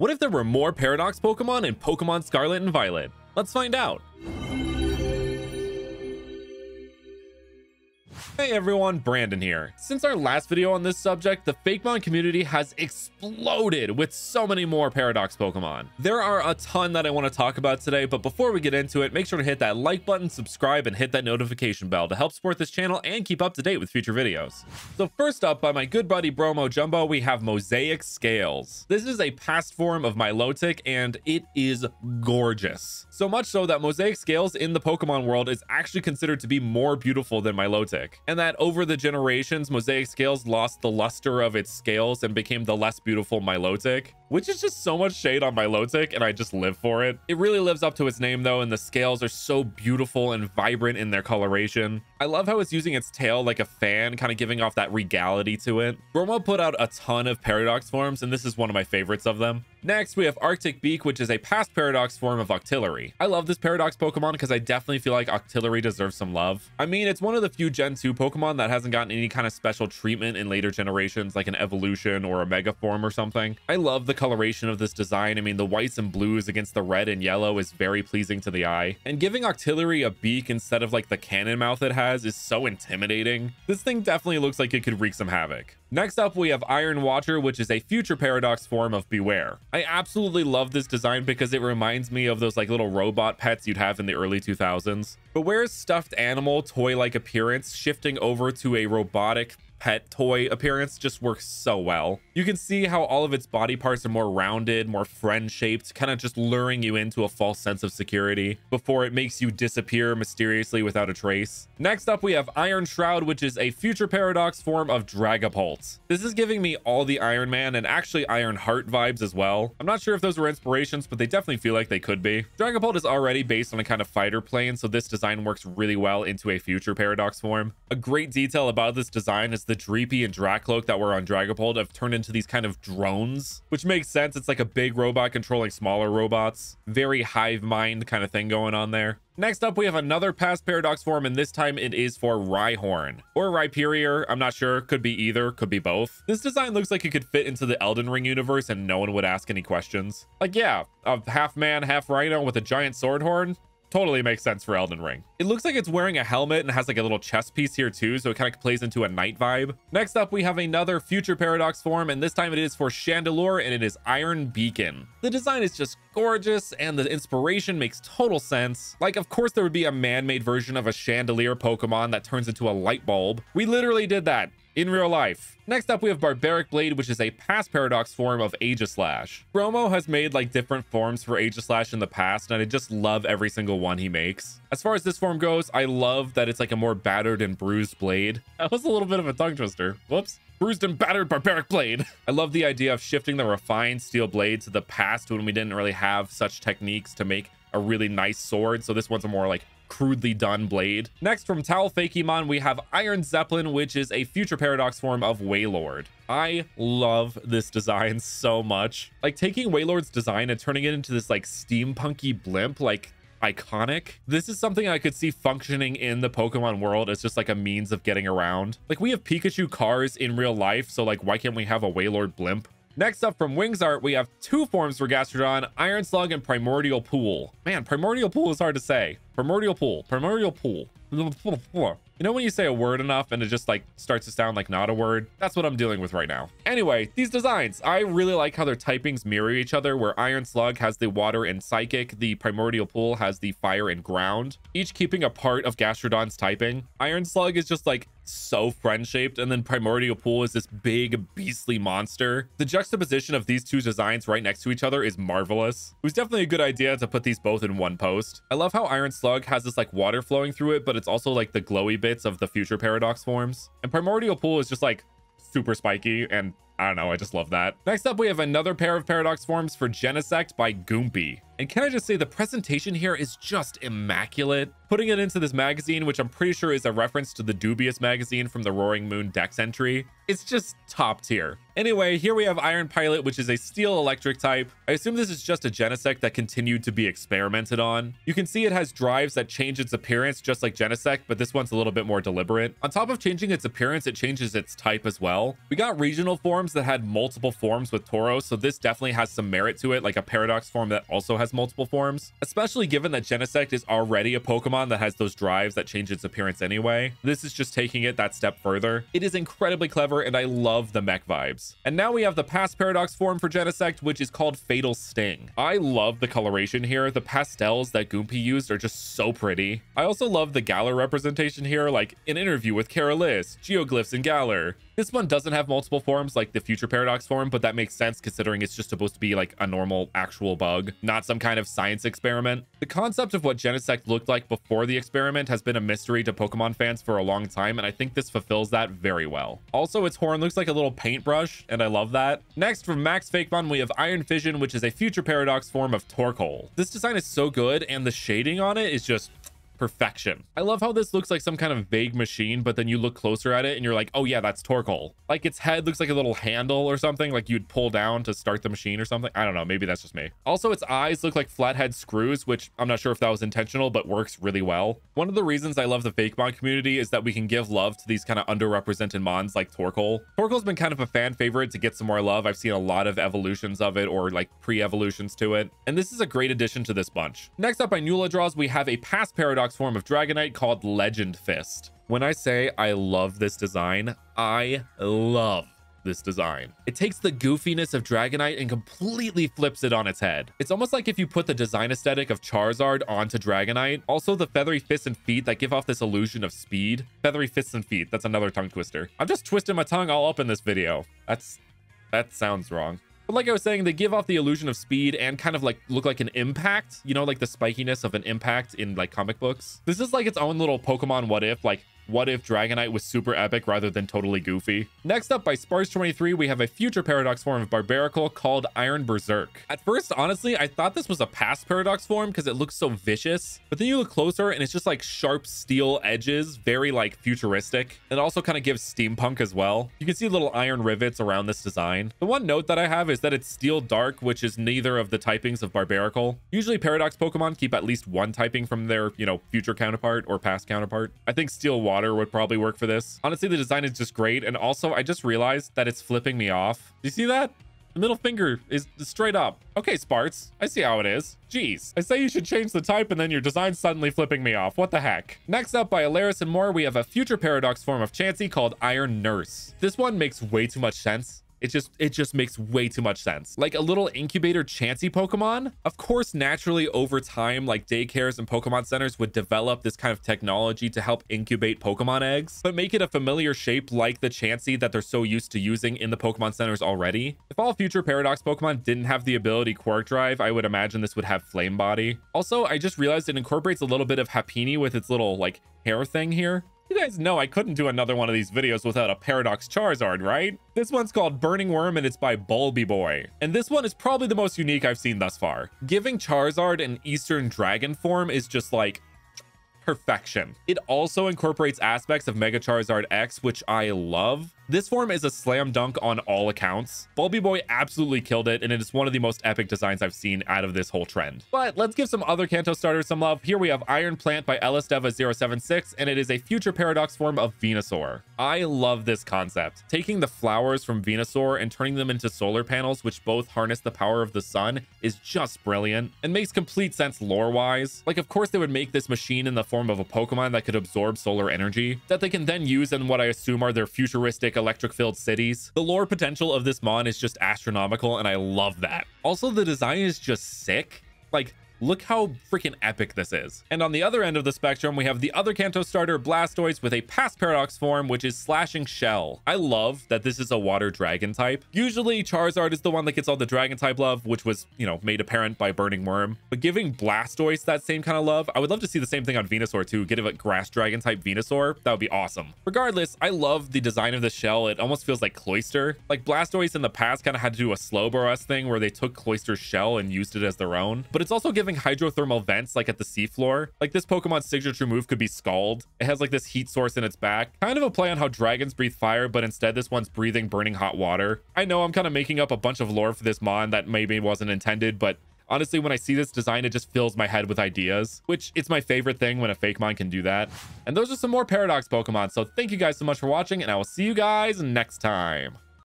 What if there were more Paradox Pokemon in Pokemon Scarlet and Violet? Let's find out. Hey everyone, Brandon here. Since our last video on this subject, the Fakemon community has exploded with so many more Paradox Pokemon. There are a ton that I want to talk about today, but before we get into it, make sure to hit that like button, subscribe, and hit that notification bell to help support this channel and keep up to date with future videos. So first up, by my good buddy Bromo Jumbo, we have Mosaic Scales. This is a past form of Milotic, and it is gorgeous. So much so that Mosaic Scales in the Pokemon world is actually considered to be more beautiful than Milotic and that over the generations, Mosaic Scales lost the luster of its scales and became the less beautiful Milotic, which is just so much shade on Milotic, and I just live for it. It really lives up to its name, though, and the scales are so beautiful and vibrant in their coloration. I love how it's using its tail like a fan, kind of giving off that regality to it. Bromo put out a ton of Paradox forms, and this is one of my favorites of them. Next, we have Arctic Beak, which is a past Paradox form of Octillery. I love this Paradox Pokemon because I definitely feel like Octillery deserves some love. I mean, it's one of the few Gen 2 Pokemon that hasn't gotten any kind of special treatment in later generations, like an evolution or a mega form or something. I love the coloration of this design. I mean, the whites and blues against the red and yellow is very pleasing to the eye. And giving Octillery a beak instead of like the cannon mouth it has is so intimidating. This thing definitely looks like it could wreak some havoc. Next up, we have Iron Watcher, which is a future paradox form of Bewear. I absolutely love this design because it reminds me of those like little robot pets you'd have in the early 2000s. Bewear's stuffed animal toy-like appearance shifting over to a robotic pet toy appearance just works so well. You can see how all of its body parts are more rounded, more friend shaped, kind of just luring you into a false sense of security before it makes you disappear mysteriously without a trace. Next up, we have Iron Shroud, which is a future paradox form of Dragapult. This is giving me all the Iron Man and actually Iron Heart vibes as well. I'm not sure if those were inspirations, but they definitely feel like they could be. Dragapult is already based on a kind of fighter plane, so this design works really well into a future paradox form. A great detail about this design is the Dreepy and Drakloak that were on Dragapult have turned into these kind of drones, which makes sense. It's like a big robot controlling smaller robots. Very hive mind kind of thing going on there. Next up, we have another past paradox form, and this time it is for Rhyhorn or Rhyperior. I'm not sure. Could be either. Could be both. This design looks like it could fit into the Elden Ring universe and no one would ask any questions. Like, yeah, a half man, half rhino with a giant sword horn totally makes sense for Elden Ring. It looks like it's wearing a helmet and has like a little chest piece here too, so it kind of plays into a knight vibe. Next up, we have another future paradox form, and this time it is for Chandelure, and it is Iron Beacon. The design is just gorgeous, and the inspiration makes total sense. Like, of course, there would be a man-made version of a chandelier Pokemon that turns into a light bulb. We literally did that in real life. Next up, we have Barbaric Blade, which is a past paradox form of Aegislash. Bromo has made like different forms for Aegislash in the past, and I just love every single one he makes. As far as this form goes, I love that it's like a more battered and bruised blade. That was a little bit of a tongue twister. Whoops bruised and battered barbaric blade. I love the idea of shifting the refined steel blade to the past when we didn't really have such techniques to make a really nice sword. So this one's a more like crudely done blade. Next from Towel Fakemon, we have Iron Zeppelin, which is a future paradox form of Wailord. I love this design so much. Like taking Wailord's design and turning it into this like steampunky blimp, like iconic. This is something I could see functioning in the Pokemon world as just like a means of getting around. Like we have Pikachu cars in real life, so like why can't we have a Wailord blimp? Next up from Wingz Art, we have two forms for Gastrodon, Iron Slug and Primordial Pool. Man, Primordial Pool is hard to say. Primordial Pool, Primordial Pool. You know when you say a word enough and it just like starts to sound like not a word? That's what I'm dealing with right now. Anyway, these designs, I really like how their typings mirror each other where Iron Slug has the water and psychic, the Primordial Pool has the fire and ground, each keeping a part of Gastrodon's typing. Iron Slug is just like so friend-shaped and then primordial pool is this big beastly monster the juxtaposition of these two designs right next to each other is marvelous it was definitely a good idea to put these both in one post i love how iron slug has this like water flowing through it but it's also like the glowy bits of the future paradox forms and primordial pool is just like super spiky and I don't know, I just love that. Next up, we have another pair of paradox forms for Genesect by Goompy. And can I just say the presentation here is just immaculate. putting it into this magazine, which I'm pretty sure is a reference to the Dubious magazine from the Roaring Moon Dex entry. It's just top tier. Anyway, here we have Iron Pilot, which is a steel electric type. I assume this is just a Genesect that continued to be experimented on. You can see it has drives that change its appearance just like Genesect, but this one's a little bit more deliberate. On top of changing its appearance, it changes its type as well. We got regional forms that had multiple forms with Tauros, so this definitely has some merit to it, like a Paradox form that also has multiple forms, especially given that Genesect is already a Pokemon that has those drives that change its appearance anyway. This is just taking it that step further. It is incredibly clever, and I love the mech vibes. And now we have the past paradox form for Genesect, which is called Fatal Sting. I love the coloration here. The pastels that Goompy used are just so pretty. I also love the Galar representation here, like an interview with Karalis, Geoglyphs, and Galar. This one doesn't have multiple forms like the future paradox form, but that makes sense considering it's just supposed to be like a normal actual bug, not some kind of science experiment. The concept of what Genesect looked like before the experiment has been a mystery to Pokemon fans for a long time, and I think this fulfills that very well. Also, its horn looks like a little paintbrush, and I love that. Next, from Macks Fakemon, we have Iron Fission, which is a future paradox form of Torkoal. This design is so good, and the shading on it is just perfection. I love how this looks like some kind of vague machine, but then you look closer at it and you're like, oh yeah, that's Torkoal. Like its head looks like a little handle or something, like you'd pull down to start the machine or something. I don't know, maybe that's just me. Also, its eyes look like flathead screws, which I'm not sure if that was intentional, but works really well. One of the reasons I love the Fakemon community is that we can give love to these kind of underrepresented mons like Torkoal. Torkoal's been kind of a fan favorite to get some more love. I've seen a lot of evolutions of it or like pre-evolutions to it. And this is a great addition to this bunch. Next up by Nyula Draws, we have a past paradox form of Dragonite called Legend Fist. When I say I love this design, I love this design. It takes the goofiness of Dragonite and completely flips it on its head. It's almost like if you put the design aesthetic of Charizard onto Dragonite. Also, the feathery fists and feet that give off this illusion of speed. Feathery fists and feet. That's another tongue twister. I'm just twisting my tongue all up in this video. That's... That sounds wrong. But like I was saying, they give off the illusion of speed and kind of like look like an impact, you know, like the spikiness of an impact in like comic books. This is like its own little Pokemon what if, like what if Dragonite was super epic rather than totally goofy? Next up by Sparts23, we have a future paradox form of Barbaracle called Iron Berserk. At first, honestly, I thought this was a past paradox form because it looks so vicious, but then you look closer and it's just like sharp steel edges, very like futuristic. It also kind of gives steampunk as well. You can see little iron rivets around this design. The one note that I have is that it's steel dark, which is neither of the typings of Barbaracle. Usually paradox Pokemon keep at least one typing from their, you know, future counterpart or past counterpart. I think steel water water would probably work for this. Honestly, the design is just great. And also, I just realized that it's flipping me off. Do you see that? The middle finger is straight up. Okay, Sparts, I see how it is. Jeez, I say you should change the type and then your design's suddenly flipping me off. What the heck? Next up by Eleris and more, we have a future paradox form of Chansey called Iron Nurse. This one makes way too much sense. It just it just makes way too much sense. Like a little incubator Chansey Pokemon. Of course, naturally over time, like daycares and Pokemon centers would develop this kind of technology to help incubate Pokemon eggs, but make it a familiar shape like the Chansey that they're so used to using in the Pokemon centers already. If all future Paradox Pokemon didn't have the ability Quark Drive, I would imagine this would have Flame Body. Also, I just realized it incorporates a little bit of Happiny with its little like hair thing here. You guys know I couldn't do another one of these videos without a Paradox Charizard, right? This one's called Burning Worm and it's by Bulbby Boi. And this one is probably the most unique I've seen thus far. Giving Charizard an Eastern Dragon form is just like perfection. It also incorporates aspects of Mega Charizard X, which I love. This form is a slam dunk on all accounts. Bulbby Boi absolutely killed it, and it is one of the most epic designs I've seen out of this whole trend. But let's give some other Kanto starters some love. Here we have Iron Plant by Elesteva076, and it is a future paradox form of Venusaur. I love this concept. Taking the flowers from Venusaur and turning them into solar panels, which both harness the power of the sun, is just brilliant and makes complete sense lore-wise. Like, of course, they would make this machine in the form of a Pokemon that could absorb solar energy that they can then use in what I assume are their futuristic electric filled cities. The lore potential of this mon is just astronomical and I love that. Also, the design is just sick. Like, Look how freaking epic this is. And on the other end of the spectrum, we have the other Kanto starter, Blastoise, with a past paradox form, which is Slashing Shell. I love that this is a water dragon type. Usually Charizard is the one that gets all the dragon type love, which was, you know, made apparent by Burning Worm. But giving Blastoise that same kind of love, I would love to see the same thing on Venusaur too. Get a grass dragon type Venusaur. That would be awesome. Regardless, I love the design of the shell. It almost feels like Cloyster. Like Blastoise in the past kind of had to do a Slowbro thing where they took Cloyster's shell and used it as their own. But it's also giving having hydrothermal vents like at the seafloor. Like this Pokemon's signature move could be Scald. It has like this heat source in its back. Kind of a play on how dragons breathe fire, but instead this one's breathing burning hot water. I know I'm kind of making up a bunch of lore for this mon that maybe wasn't intended, but Honestly, when I see this design, it just fills my head with ideas, which it's my favorite thing when a fake mon can do that. And those are some more Paradox Pokemon. So thank you guys so much for watching, and I will see you guys next time.